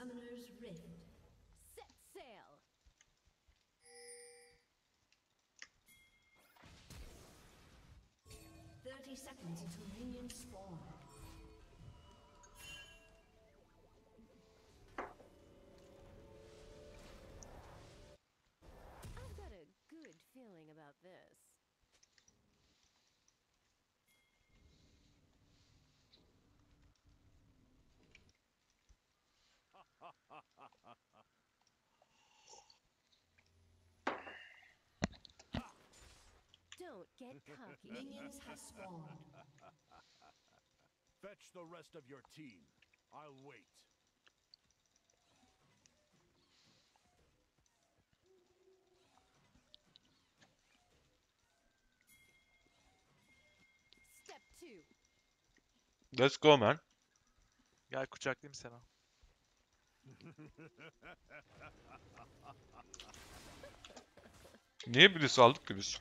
Summoner's Rift. Set sail. Thirty seconds until minions spawn. Don't get cocky. Minions have spawned. Fetch the rest of your team. I'll wait. Step two. Let's go man. Gel kucaklayayım seni. Niye birisi aldık ki biz?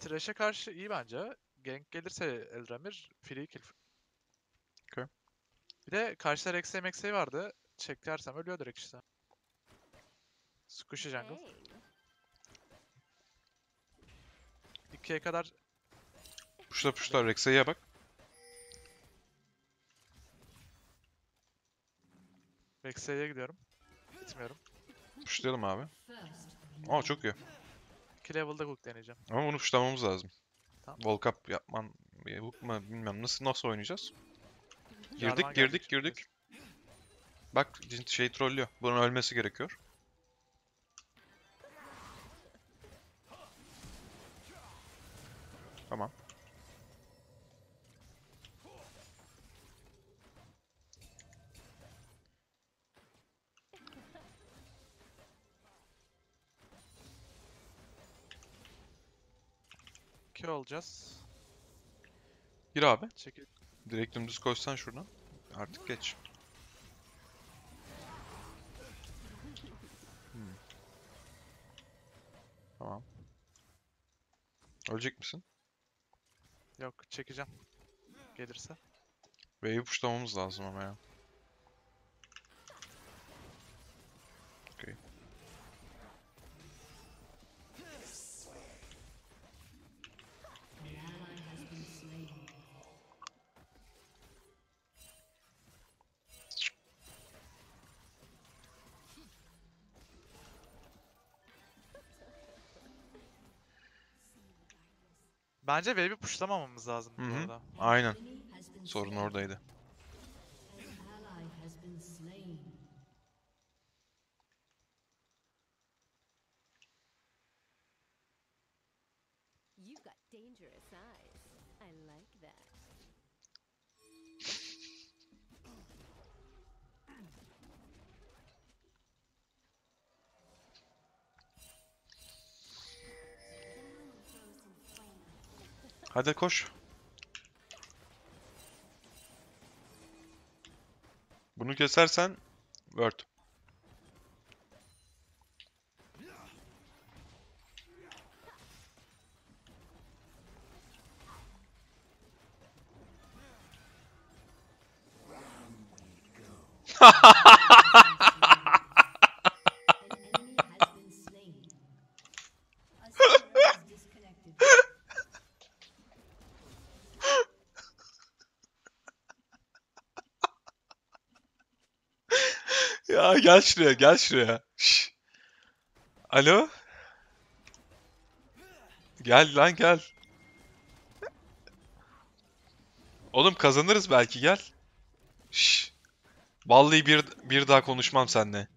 Thresh'e karşı iyi bence. Gank gelirse Eldramir free kill. Okey. Bir de karşıda Rex'e Max'e vardı. Çeklersem ölüyor direkt işte. Squishy jungle. Hey. 2'ye kadar Puşla puşla Rex'e bak. Rex'e gidiyorum. Gitmiyorum. Puşlayalım abi. Aa çok iyi. 2 level'da hook deneyeceğim. Ama bunu puşlamamız lazım. Tamam. Volk up yapman, bir hook mu bilmem nasıl nasıl oynayacağız. Girdik Jarvan girdik girdik. Bak şey trollüyor. Bunun ölmesi gerekiyor. Tamam. İki olacağız. Gir abi. Çekil. Direkt dümdüz koşsan şuradan. Artık geç. Hmm. Tamam. Ölecek misin? Yok çekeceğim. Gelirse. Wave'i puşlamamız lazım ama ya. Bence wave'i pushlamamamız lazım bu Hı hı. arada. Aynen. Sorun oradaydı. Hadi koş. Bunu kesersen Word. An enemy has been slain. A summoner has disconnected. Ya gel şuraya, gel şuraya. Şş. Alo? Gel lan gel. Oğlum kazanırız belki gel. Şş. Vallahi bir bir daha konuşmam seninle.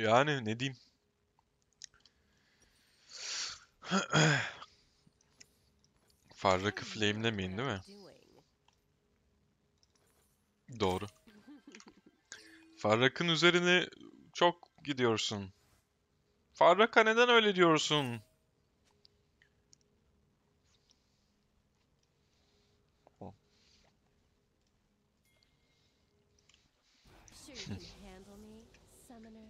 Yani ne diyeyim? Farrak'ı flamelemeyin değil mi? Doğru. Farrak'ın üzerine çok gidiyorsun. Farrak'a neden öyle diyorsun? Sure you can handle me, summoner?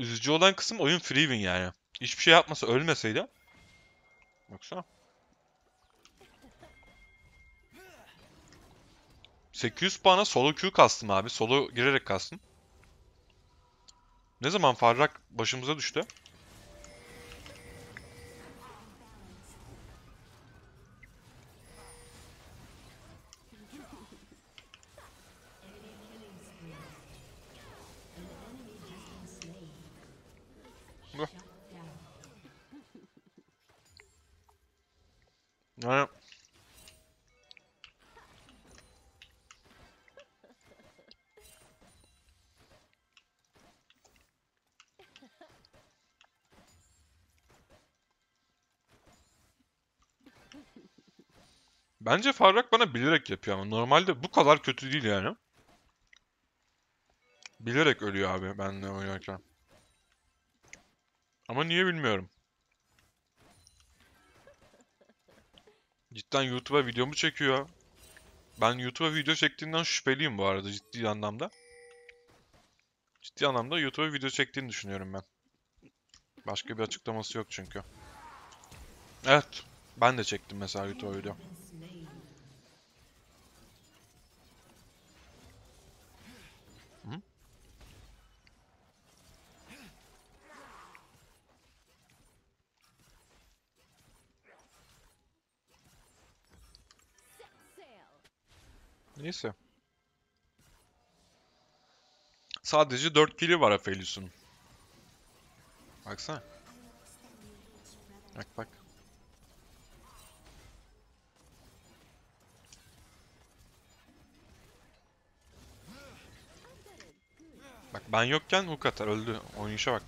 Üzücü olan kısım oyun free win yani. Hiçbir şey yapmasa ölmeseydi. Baksana. 800 puana solo Q kastım abi. Solo girerek kastım. Ne zaman Farrak başımıza düştü? Yani Bence Farrak bana bilerek yapıyor ama normalde bu kadar kötü değil yani. Bilerek ölüyor abi benle oynarken. Ama niye bilmiyorum. Cidden YouTube'a videomu çekiyor. Ben YouTube'a video çektiğinden şüpheliyim bu arada ciddi anlamda. Ciddi anlamda YouTube'a video çektiğini düşünüyorum ben. Başka bir açıklaması yok çünkü. Evet. Ben de çektim mesela YouTube'a video. Neyse. Sadece 4 kili var Aphelios'un. Baksana. Bak bak. Bak ben yokken hook atar öldü. Oynayışa bak.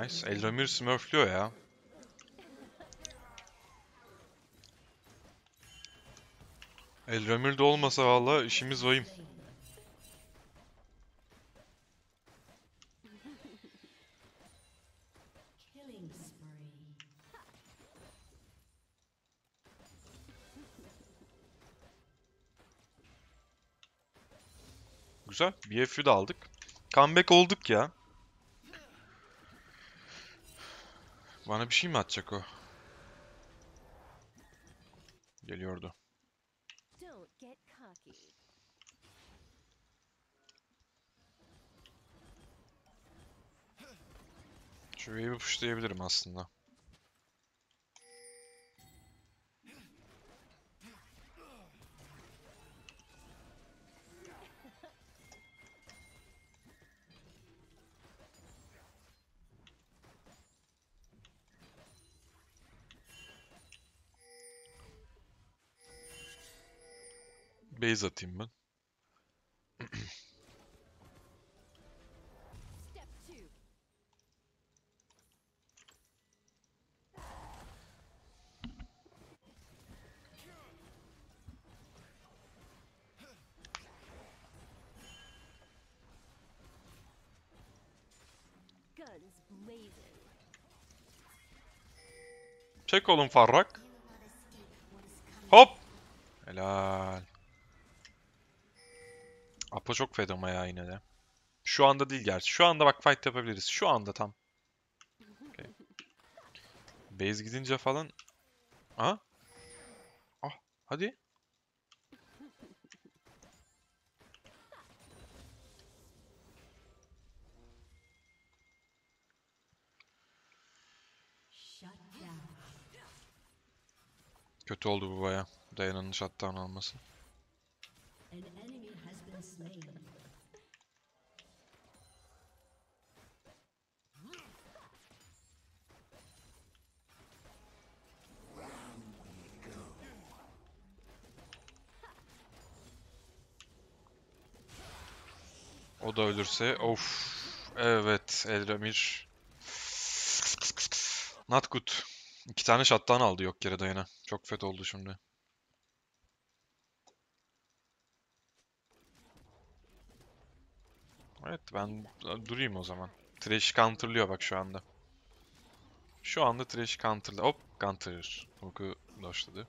Nice. Elramir smurflüyor ya. Elramir de olmasa valla işimiz vahim. Güzel. BFU da aldık. Comeback olduk ya. Bana bir şey mi atacak o? Geliyordu. Şu wave'i pushlayabilirim aslında. Base atayım ben. Çek oğlum Farrak. Hop. Helal. Apo çok fed ama ya yine de. Şu anda değil gerçi. Şu anda bak fight yapabiliriz. Şu anda tam. Okey. Base gidince falan. Aha. Ah. Hadi. Kötü oldu bu baya. Dayan'ın shutdown alması. An enemy has been slain. O da ölürse of. Evet Eldramir. Not good. İki tane shutdown aldı yok yere dayana. Çok fet oldu şimdi. Evet ben durayım o zaman. Thresh counterlıyor bak şu anda. Şu anda Thresh counterlıyor. Hop counter. Hook'u doşladı.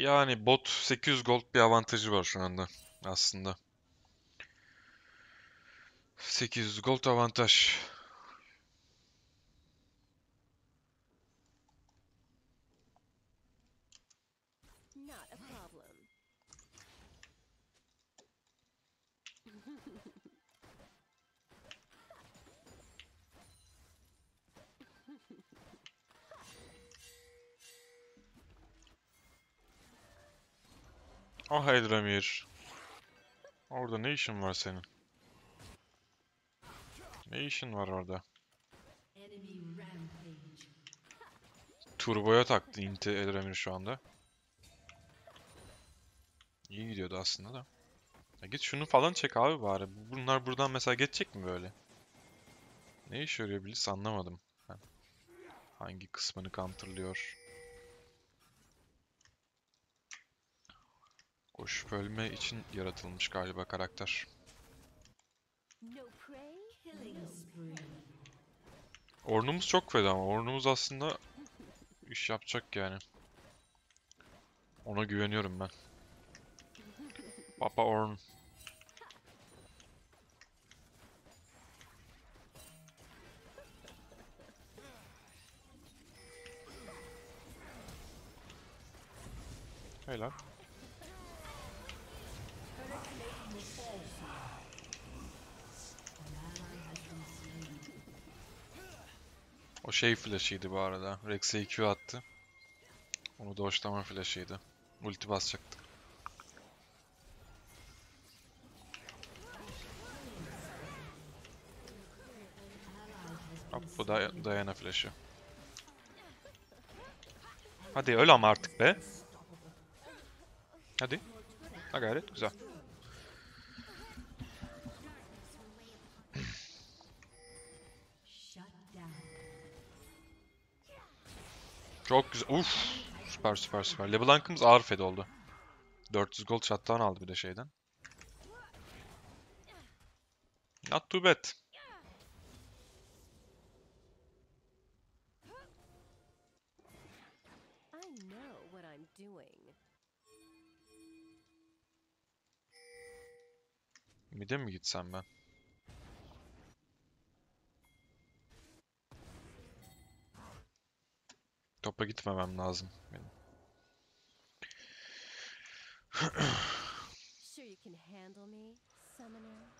Yani bot 800 gold bir avantajı var şu anda aslında. 800 gold avantaj. İşin var senin? Ne işin var orada? Turboya taktı Inti Eldramir şu anda. İyi gidiyordu aslında da. Ya git şunu falan çek abi bari. Bunlar buradan mesela geçecek mi böyle? Ne işe yarıyor Bliss anlamadım. Hangi kısmını counterlıyor? Koşup ölme için yaratılmış galiba karakter. Ornumuz çok feda ama Ornumuz aslında iş yapacak yani. Ona güveniyorum ben. Papa Orn. Helal. An ally has been slain. O şey flash'ıydı bu arada. Rex'e Q attı. Onu doşlama flash'ıydı. Ulti basacaktı. Hop bu da Diana flash'ı. Hadi öl ama artık be. Hadi. Ha gayret güzel. Çok güzel. Uf. Süper süper süper. LeBlanc'ımız ağır fed oldu. 400 gold shutdown aldı bir de şeyden. Not too bad. Mid'e mi gitsem ben? Topa gitmemem lazım benim. Sure you can handle me, summoner?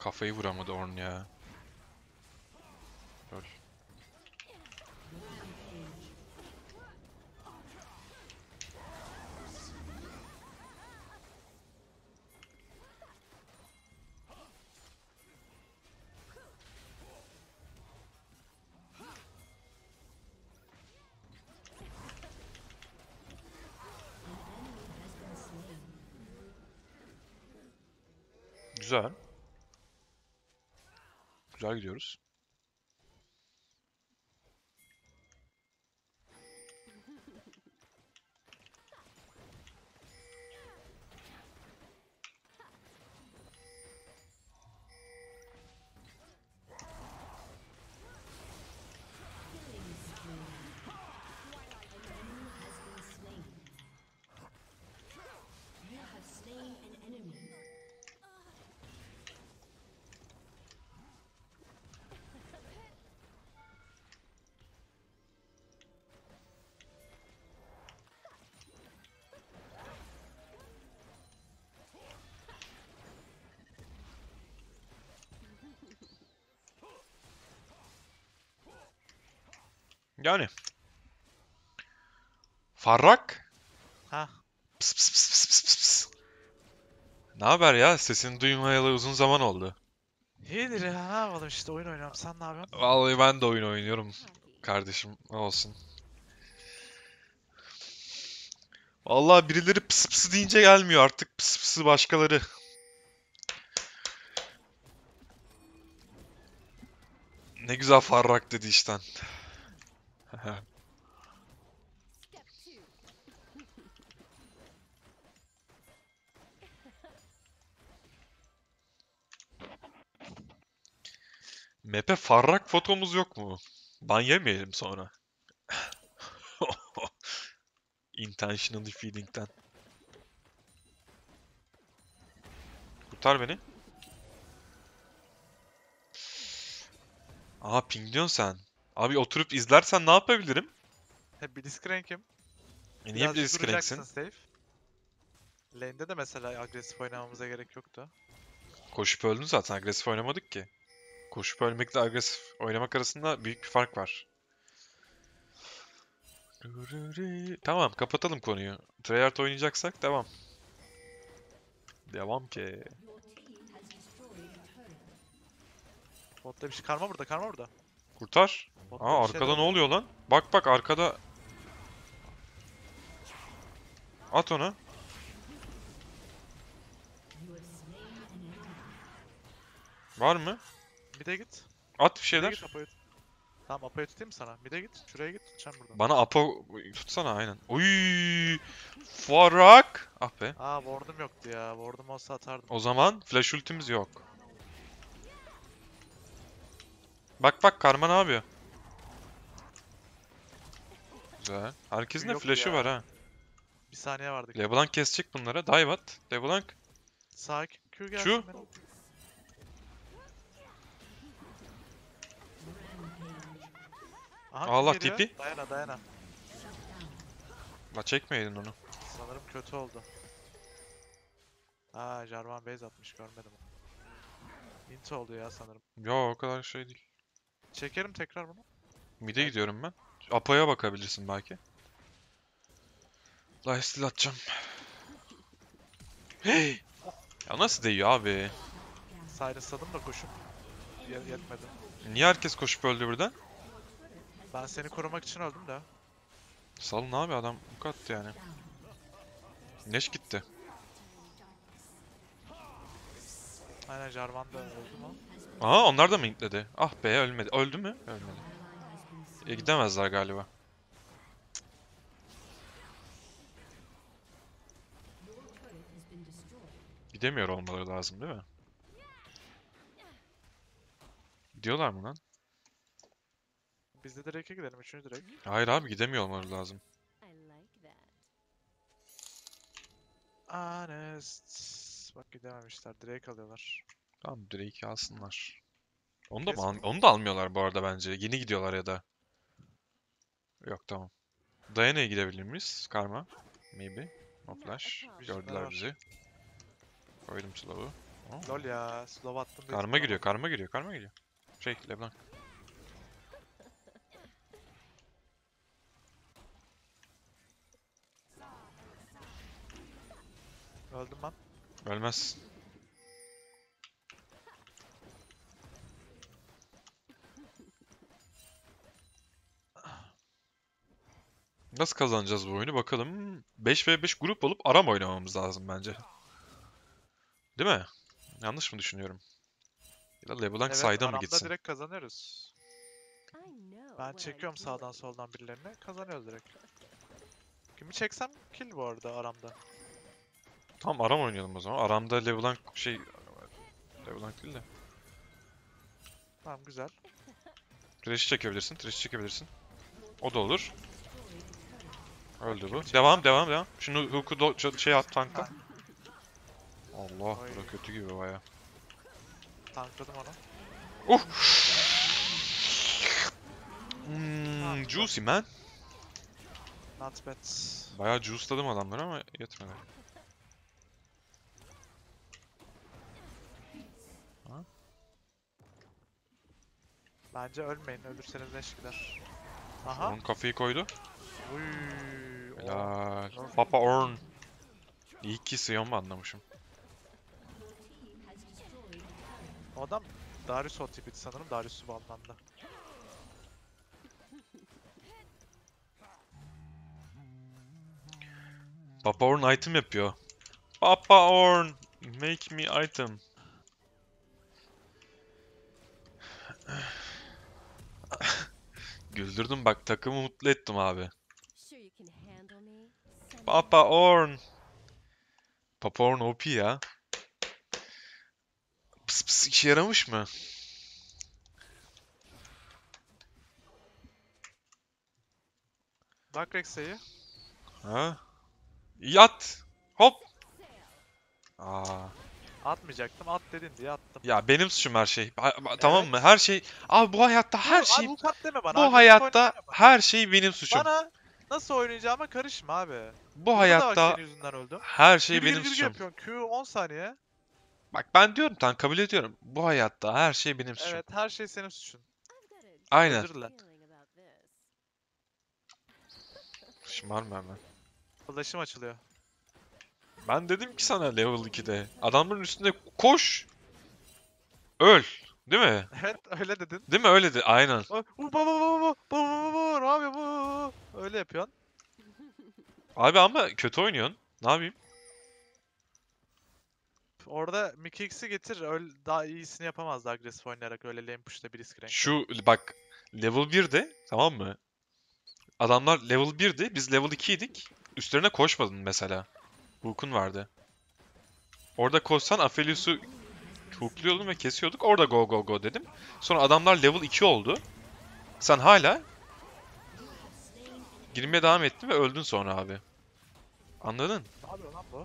Kafayı vuramadı Ornn ya. Öl. Güzel. Güzel gidiyoruz. Yani. Farrak. Ha. Pıs pıs pıs pıs pıs pıs pıs. Ne haber ya? Sesini duymayalı uzun zaman oldu. İyidir ya ne yapalım işte oyun oynuyorum. Sen ne yapıyorsun? Vallahi ben de oyun oynuyorum kardeşim. Olsun. Vallahi birileri pıs pıs deyince gelmiyor artık. Pıs pısı başkaları. Ne güzel farrak dedi işten. Map'e farrak fotomuz yok mu? Ban yemeyelim sonra. Intentionally feeding'den. Kurtar beni. Aa ping diyorsun sen. Abi oturup izlersen ne yapabilirim? Hep Blitzcrank'im. E niye Blitzcrank'sin? safe. Lane'de de mesela agresif oynamamıza gerek yoktu. Koşup öldün zaten. Agresif oynamadık ki. Koşup ölmekle agresif oynamak arasında büyük bir fark var. Tamam, kapatalım konuyu. Treyarch oynayacaksak devam. Devam ki. Botta bir şey karma burada karma burada. Kurtar. Botta Aa bir arkada de ne oluyor lan? Bak bak arkada. At onu. Var mı? Mid'e git. At bir şeyler. git Apo'yu. Tamam Apo'yu tutayım mı sana? Mid'e git. Şuraya git. Tutacağım buradan. Bana Apo tutsana aynen. Uy! Farak. Ah be. Aa ward'um yoktu ya. Ward'um olsa atardım. O zaman flash ultimiz yok. Bak bak Karma ne yapıyor? Güzel. Herkesin de Yok flash'ı ya. var ha. Bir saniye vardı. LeBlanc kesecek bunlara. Dive at. LeBlanc. Sakin. Q gelsin Q. benim. Aha, Allah geliyor. tipi. Dayana dayana. La çekmeydin onu. Sanırım kötü oldu. Aa Jarvan base atmış görmedim. Int oldu ya sanırım. Yo o kadar şey değil. Çekerim tekrar bunu. Mid'e gidiyorum ben. Apo'ya bakabilirsin belki. Lifesteal atacağım. Hey! Ya nasıl değiyor abi? Silence'ladım da koşup ye- yetmedi. Niye herkes koşup öldü birden? Ben seni korumak için öldüm de. Salın abi adam bu kattı yani. Neş gitti. Aynen Jarvan da öldü mü? Aa onlar da mı intledi? Ah be ölmedi. Öldü mü? Ölmedi. E gidemezler galiba. Gidemiyor olmaları lazım değil mi? Gidiyorlar mı lan? Biz de direk'e gidelim. Üçüncü direk. Hayır abi gidemiyor olmaları lazım. Honest. Bak gidememişler. Drake alıyorlar. Tamam Drake'i alsınlar. Onu da mı Kes al- onu da almıyorlar bu arada bence. Yeni gidiyorlar ya da. Yok tamam. Diana'ya gidebilir miyiz? Karma. Maybe. No flash. Gördüler bizi. Koydum slow'u. Lol ya. Slow attım. Karma giriyor, karma giriyor, karma giriyor. Şey, Leblanc. Öldüm ben. Ölmez. Nasıl kazanacağız bu oyunu bakalım. 5v5 grup olup aram oynamamız lazım bence. Değil mi? Yanlış mı düşünüyorum? Ya da LeBlanc Evet, side'a mı gitsin? direkt kazanıyoruz. Ben çekiyorum sağdan soldan birilerine. Kazanıyoruz direkt. Kimi çeksem kill bu arada aramda. Tamam aram oynayalım o zaman. Aramda LeBlanc şey... LeBlanc değil de. Tamam güzel. Thresh'i çekebilirsin, Thresh'i çekebilirsin. O da olur. Öldü bu. Devam, devam, devam. Şunu hook'u şey at tankla. Allah, Ay. bura kötü gibi baya. Tankladım onu. Uh! Hmm, juicy man. Not bad. Bayağı juice'ladım adamları ama yetmedi. Bence ölmeyin. Ölürseniz leş gider. Aha. Onun kafayı koydu. Uy. Helal. Papa Orn. İyi ki Sion mu anlamışım. O adam Darius o tipiydi sanırım. Darius'u banlandı. Papa Orn item yapıyor. Papa Orn. Make me item. Güldürdüm bak takımı mutlu ettim abi. Sure you can handle me? Son? Papa Orn. Papa Orn OP ya. Pıs pıs işe yaramış mı? Bak Rex'e Ha? Yat. Hop. Aa. Atmayacaktım. At dedin diye attım. Ya benim suçum her şey. Ha- Tamam mı? Her şey. Abi bu hayatta her şey. Abi ult deme bana. Bu hayatta her şey benim suçum. Bana nasıl oynayacağıma karışma abi. Bu hayatta her şey gir, benim suçum. Q 10 saniye. Bak ben diyorum tamam kabul ediyorum. Bu hayatta her şey benim suçum. Evet her şey senin suçun. Aynen. Özür dile. feeling about this. Şımarma hemen. Flash'ım açılıyor. Ben dedim ki sana level 2'de. Adamların üstünde koş. Öl. Değil mi? Evet öyle dedin. Değil mi? Öyle de. Aynen. Öyle yapıyorsun. Abi ama kötü oynuyorsun. Ne yapayım? Orada Mickey X'i getir. Öyle daha iyisini yapamazdı agresif oynayarak öyle lane push'ta bir risk rank. Şu bak level 1'de tamam mı? Adamlar level 1'di. Biz level 2'ydik. Üstlerine koşmadın mesela. Hook'un vardı. Orada koşsan Aphelios'u hookluyordun ve kesiyorduk. Orada go go go dedim. Sonra adamlar level 2 oldu. Sen hala girmeye devam ettin ve öldün sonra abi. Anladın? Ne yapıyor lan bu?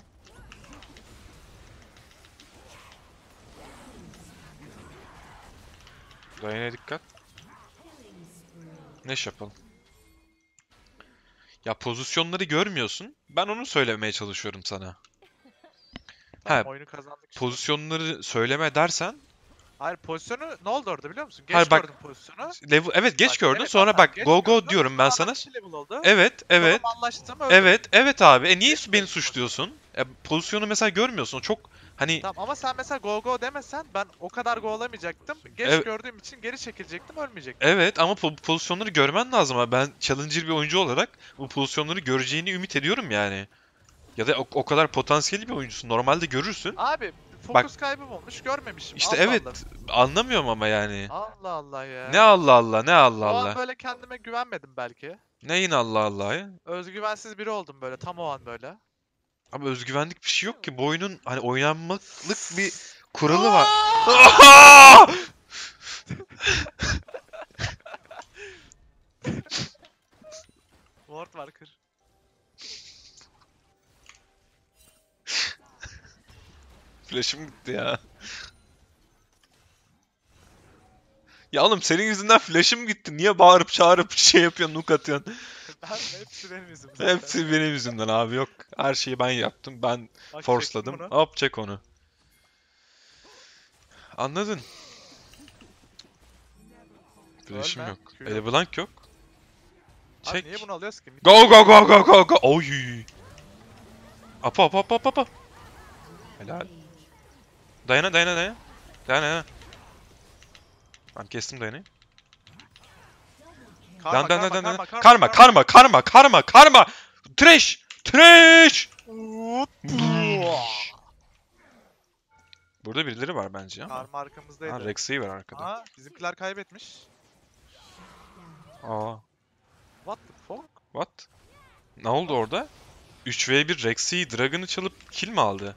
Dayana dikkat. Ne yapalım? Ya pozisyonları görmüyorsun. Ben onu söylemeye çalışıyorum sana. Tamam, He, oyunu kazandık. Pozisyonları söyleme dersen Hayır pozisyonu ne oldu orada biliyor musun? Geç Hayır, bak- gördüm pozisyonu. level evet geç Bak, gördün evet, sonra bak, go go gördüm, diyorum ben sana. Evet evet evet evet abi. E niye Geç beni suçluyorsun? E, pozisyonu mesela görmüyorsun. Çok hani Tamam ama sen mesela go go demesen ben o kadar go olamayacaktım. Geç Evet. gördüğüm için geri çekilecektim ölmeyecektim. evet ama po- pozisyonları görmen lazım abi. Ben challenger bir oyuncu olarak bu pozisyonları göreceğini ümit ediyorum yani. Ya da o, o kadar potansiyelli bir oyuncusun. Normalde görürsün. Abi fokus kaybım olmuş görmemişim. İşte Allah evet Allah. anlamıyorum ama yani. Allah Allah ya. Ne Allah Allah ne Allah O an Allah. böyle kendime güvenmedim belki. Neyin Allah Allah ya? Özgüvensiz biri oldum böyle tam o an böyle. Abi özgüvenlik bir şey yok ki. Bu oyunun hani oynanmaklık bir kuralı var. Ward var kır. Flash'ım gitti ya. Ya oğlum senin yüzünden flash'ım gitti. Niye bağırıp çağırıp şey yapıyorsun, nuk atıyorsun? Ben hepsi benim yüzümden. Hepsi benim yüzümden abi yok. Her şeyi ben yaptım. Ben Bak, çektim bunu. Hop çek onu. Anladın. Flash'im Ölme, yok. Q yok. LeBlanc yok. Abi Çek. niye bunu alıyoruz ki? Mid- Go go go go go go. Oy. Apa apa apa apa, apa. Helal. Dayana dayana dayana. Dayana dayana. Ben kestim dayanayı. Dan dan dan dan dan. Karma karma karma karma karma. Trash. Trash. Burada birileri var bence ya. Karma arkamızdaydı. Ha Rex'i var arkada. Aa, bizimkiler kaybetmiş. Aa. What the fuck? What? Ne oldu orada? 3v1 Rex'i Dragon'ı çalıp kill mi aldı?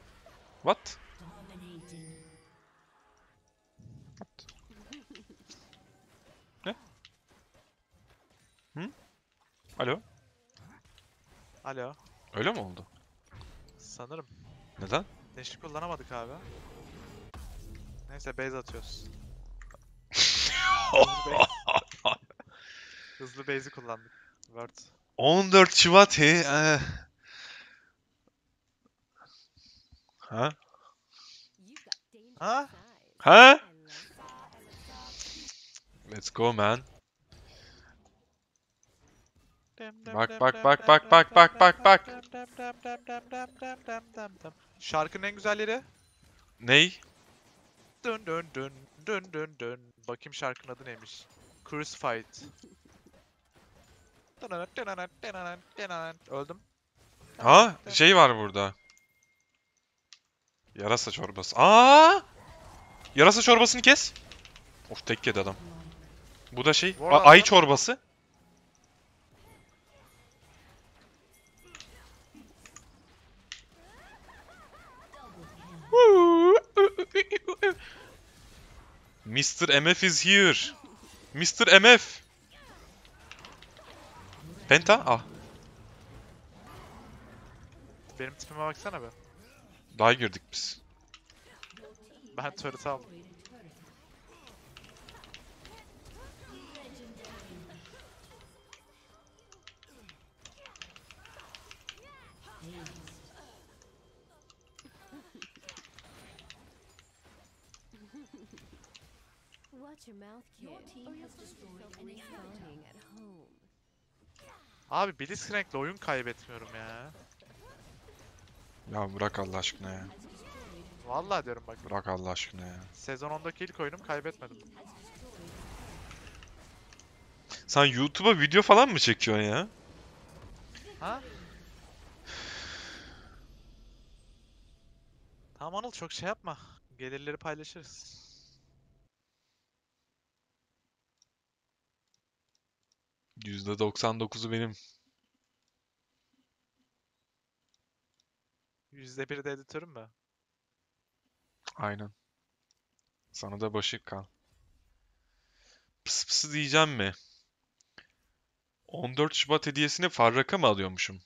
What? Alo? Alo. Öyle mi oldu? Sanırım. Neden? Neşi kullanamadık abi. Neyse base atıyoruz. Hızlı base. Hızlı base'i kullandık. Word. 14 Şubat he. eh. Ha? Ha? That. Let's go man. Bak bak bak bak bak bak bak bak. Şarkının en güzelleri. Ney? Dön dön dön dön dön dön. Bakayım şarkının adı neymiş. Crucified. Öldüm. Ha şey var burada. Yarasa çorbası. Aa! Yarasa çorbasını kes. Of tek yedi adam. Bu da şey, ayı çorbası. Mr. MF is here. Mr. MF. Penta? Ah. Benim tipime baksana be. Daha girdik biz. Ben turret aldım. Watch your mouth, kid. Your team or you'll has find destroyed yourself an inhibitor. respawning at home. Abi Blitzcrank'le oyun kaybetmiyorum ya. Ya bırak Allah aşkına ya. Vallahi diyorum bak. Bırak Allah aşkına ya. Sezon 10'daki ilk oyunum kaybetmedim. Sen YouTube'a video falan mı çekiyorsun ya? Ha? Tamam Anıl çok şey yapma. Gelirleri paylaşırız. %99'u benim. %1 de editörüm mü? Aynen. Sana da başı kal. Pıs pıs diyeceğim mi? 14 Şubat hediyesini Farrak'a mı alıyormuşum?